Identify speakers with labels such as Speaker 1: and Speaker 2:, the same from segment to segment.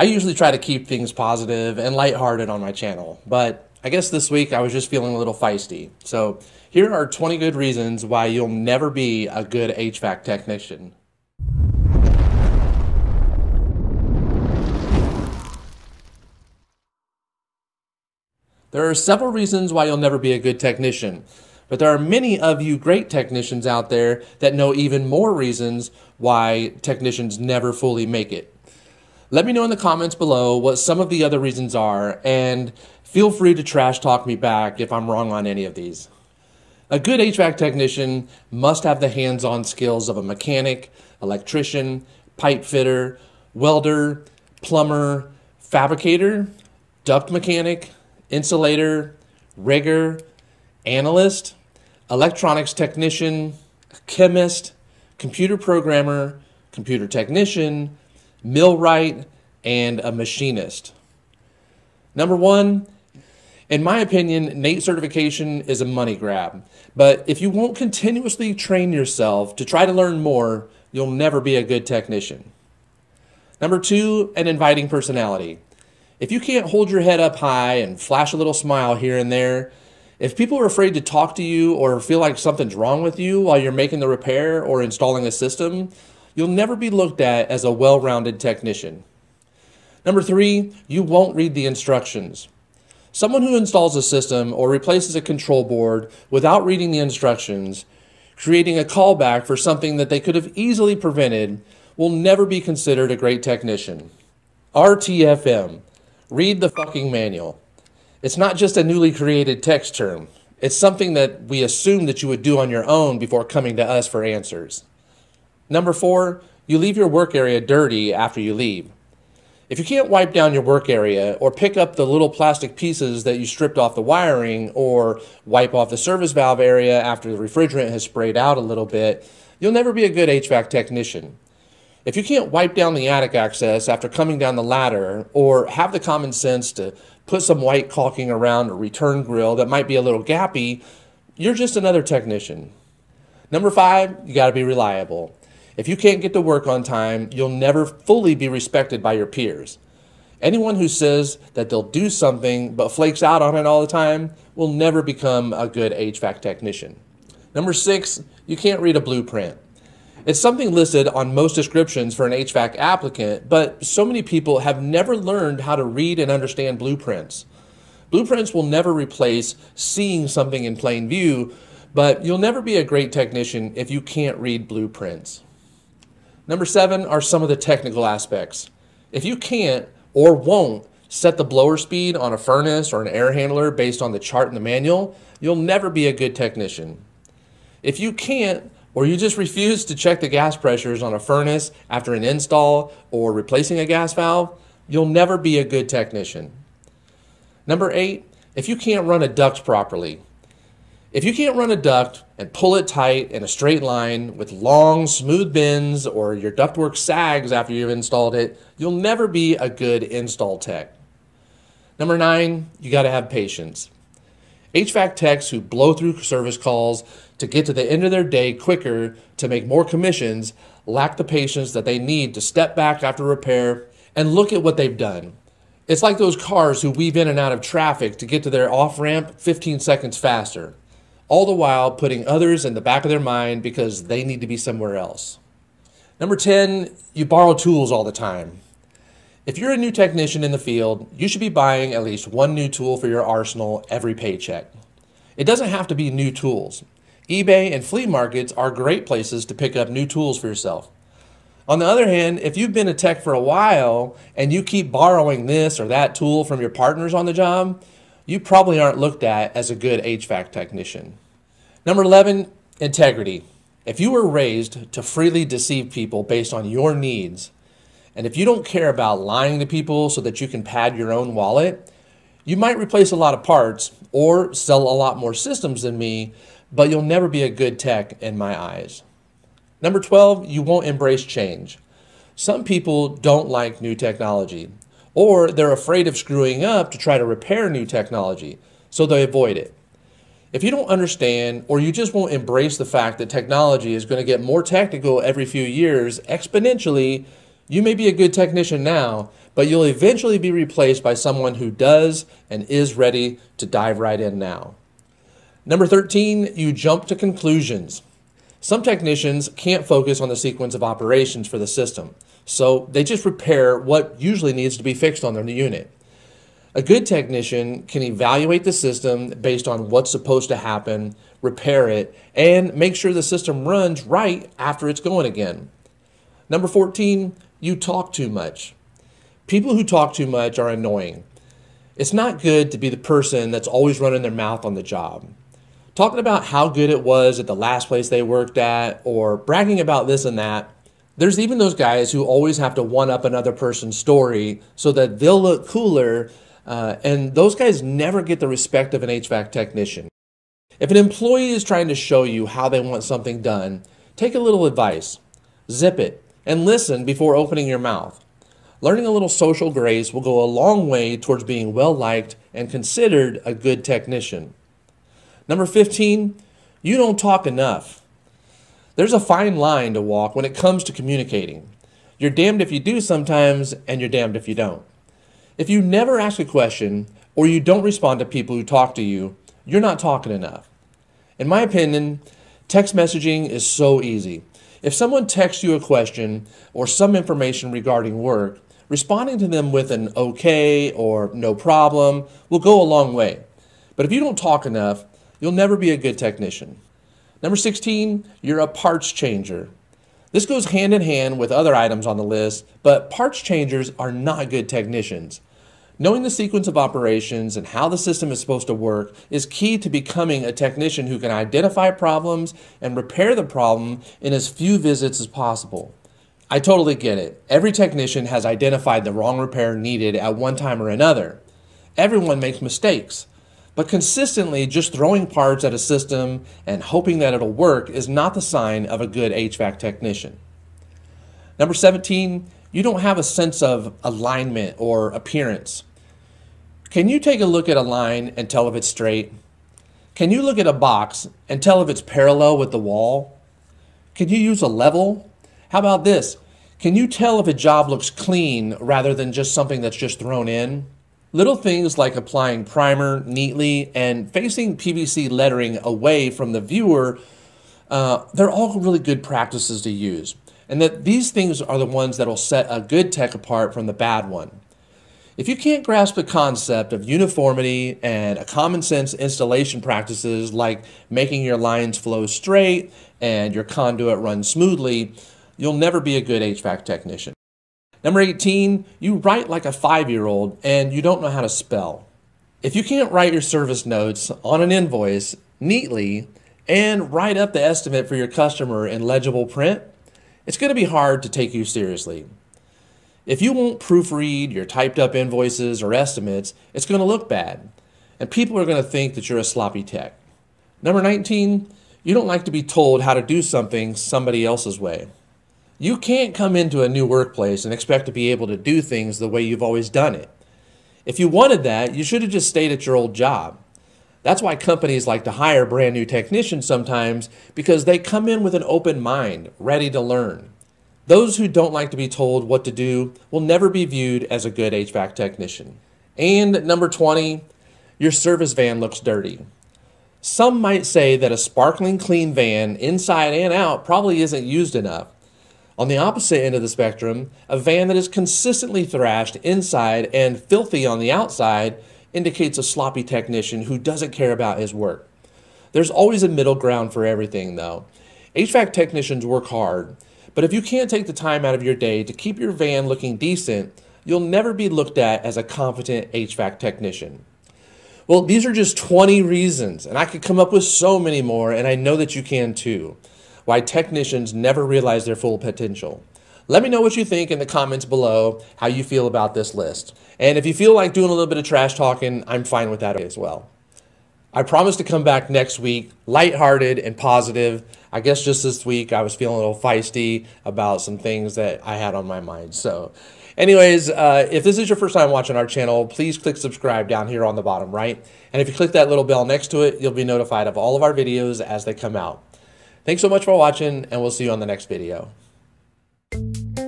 Speaker 1: I usually try to keep things positive and lighthearted on my channel, but I guess this week I was just feeling a little feisty. So here are 20 good reasons why you'll never be a good HVAC technician. There are several reasons why you'll never be a good technician, but there are many of you great technicians out there that know even more reasons why technicians never fully make it. Let me know in the comments below what some of the other reasons are, and feel free to trash talk me back if I'm wrong on any of these. A good HVAC technician must have the hands on skills of a mechanic, electrician, pipe fitter, welder, plumber, fabricator, duct mechanic, insulator, rigger, analyst, electronics technician, chemist, computer programmer, computer technician, millwright, and a machinist. Number one, in my opinion, NATE certification is a money grab. But if you won't continuously train yourself to try to learn more, you'll never be a good technician. Number two, an inviting personality. If you can't hold your head up high and flash a little smile here and there, if people are afraid to talk to you or feel like something's wrong with you while you're making the repair or installing a system, you'll never be looked at as a well rounded technician. Number three, you won't read the instructions. Someone who installs a system or replaces a control board without reading the instructions, creating a callback for something that they could have easily prevented, will never be considered a great technician. RTFM, read the fucking manual. It's not just a newly created text term. It's something that we assume that you would do on your own before coming to us for answers. Number four, you leave your work area dirty after you leave. If you can't wipe down your work area or pick up the little plastic pieces that you stripped off the wiring or wipe off the service valve area after the refrigerant has sprayed out a little bit, you'll never be a good HVAC technician. If you can't wipe down the attic access after coming down the ladder or have the common sense to put some white caulking around a return grill that might be a little gappy, you're just another technician. Number five, you got to be reliable. If you can't get to work on time, you'll never fully be respected by your peers. Anyone who says that they'll do something but flakes out on it all the time will never become a good HVAC technician. Number six, you can't read a blueprint. It's something listed on most descriptions for an HVAC applicant, but so many people have never learned how to read and understand blueprints. Blueprints will never replace seeing something in plain view, but you'll never be a great technician if you can't read blueprints. Number seven are some of the technical aspects. If you can't or won't set the blower speed on a furnace or an air handler based on the chart in the manual, you'll never be a good technician. If you can't or you just refuse to check the gas pressures on a furnace after an install or replacing a gas valve, you'll never be a good technician. Number eight, if you can't run a duct properly, if you can't run a duct and pull it tight in a straight line with long, smooth bends or your ductwork sags after you've installed it, you'll never be a good install tech. Number nine, you got to have patience. HVAC techs who blow through service calls to get to the end of their day quicker to make more commissions lack the patience that they need to step back after repair and look at what they've done. It's like those cars who weave in and out of traffic to get to their off ramp 15 seconds faster all the while putting others in the back of their mind because they need to be somewhere else. Number 10, you borrow tools all the time. If you're a new technician in the field, you should be buying at least one new tool for your arsenal every paycheck. It doesn't have to be new tools. eBay and flea markets are great places to pick up new tools for yourself. On the other hand, if you've been a tech for a while and you keep borrowing this or that tool from your partners on the job, you probably aren't looked at as a good HVAC technician. Number 11, integrity. If you were raised to freely deceive people based on your needs, and if you don't care about lying to people so that you can pad your own wallet, you might replace a lot of parts or sell a lot more systems than me, but you'll never be a good tech in my eyes. Number 12, you won't embrace change. Some people don't like new technology or they're afraid of screwing up to try to repair new technology, so they avoid it. If you don't understand or you just won't embrace the fact that technology is going to get more technical every few years exponentially, You may be a good technician now, but you'll eventually be replaced by someone who does and is ready to dive right in now. Number 13, you jump to conclusions. Some technicians can't focus on the sequence of operations for the system, so they just repair what usually needs to be fixed on their new unit. A good technician can evaluate the system based on what's supposed to happen, repair it, and make sure the system runs right after it's going again. Number 14, you talk too much. People who talk too much are annoying. It's not good to be the person that's always running their mouth on the job. Talking about how good it was at the last place they worked at, or bragging about this and that. There's even those guys who always have to one up another person's story so that they'll look cooler, uh, and those guys never get the respect of an HVAC technician. If an employee is trying to show you how they want something done, take a little advice. Zip it and listen before opening your mouth. Learning a little social grace will go a long way towards being well liked and considered a good technician. Number 15, you don't talk enough. There's a fine line to walk when it comes to communicating. You're damned if you do sometimes, and you're damned if you don't. If you never ask a question or you don't respond to people who talk to you, you're not talking enough. In my opinion, text messaging is so easy. If someone texts you a question or some information regarding work, responding to them with an okay or no problem will go a long way. But if you don't talk enough, you'll never be a good technician. Number 16, you're a parts changer. This goes hand in hand with other items on the list, but parts changers are not good technicians. Knowing the sequence of operations and how the system is supposed to work is key to becoming a technician who can identify problems and repair the problem in as few visits as possible. I totally get it. Every technician has identified the wrong repair needed at one time or another. Everyone makes mistakes. But consistently just throwing parts at a system and hoping that it'll work is not the sign of a good HVAC technician. Number 17, you don't have a sense of alignment or appearance. Can you take a look at a line and tell if it's straight? Can you look at a box and tell if it's parallel with the wall? Can you use a level how about this? Can you tell if a job looks clean rather than just something that's just thrown in? Little things like applying primer neatly and facing PVC lettering away from the viewer, uh, they're all really good practices to use. And that these things are the ones that will set a good tech apart from the bad one. If you can't grasp the concept of uniformity and a common sense installation practices like making your lines flow straight and your conduit run smoothly, you'll never be a good HVAC technician. Number 18, you write like a five year old and you don't know how to spell. If you can't write your service notes on an invoice neatly and write up the estimate for your customer in legible print, it's going to be hard to take you seriously. If you won't proofread your typed up invoices or estimates, it's going to look bad, and people are going to think that you're a sloppy tech. Number 19, you don't like to be told how to do something somebody else's way. You can't come into a new workplace and expect to be able to do things the way you've always done it. If you wanted that, you should have just stayed at your old job. That's why companies like to hire brand new technicians sometimes because they come in with an open mind, ready to learn. Those who don't like to be told what to do will never be viewed as a good HVAC technician. And number 20, your service van looks dirty. Some might say that a sparkling clean van, inside and out, probably isn't used enough. On the opposite end of the spectrum, a van that is consistently thrashed inside and filthy on the outside indicates a sloppy technician who doesn't care about his work. There's always a middle ground for everything, though. HVAC technicians work hard, but if you can't take the time out of your day to keep your van looking decent, you'll never be looked at as a competent HVAC technician. Well, these are just 20 reasons, and I could come up with so many more, and I know that you can too why technicians never realize their full potential. Let me know what you think in the comments below, how you feel about this list. And if you feel like doing a little bit of trash talking, I'm fine with that as well. I promise to come back next week, lighthearted and positive. I guess just this week I was feeling a little feisty about some things that I had on my mind. So, anyways, uh, if this is your first time watching our channel, please click subscribe down here on the bottom right. And if you click that little bell next to it, you'll be notified of all of our videos as they come out. Thanks so much for watching, and we'll see you on the next video.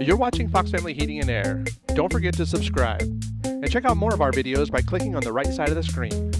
Speaker 2: You're watching Fox Family Heating and Air. Don't forget to subscribe. And check out more of our videos by clicking on the right side of the screen.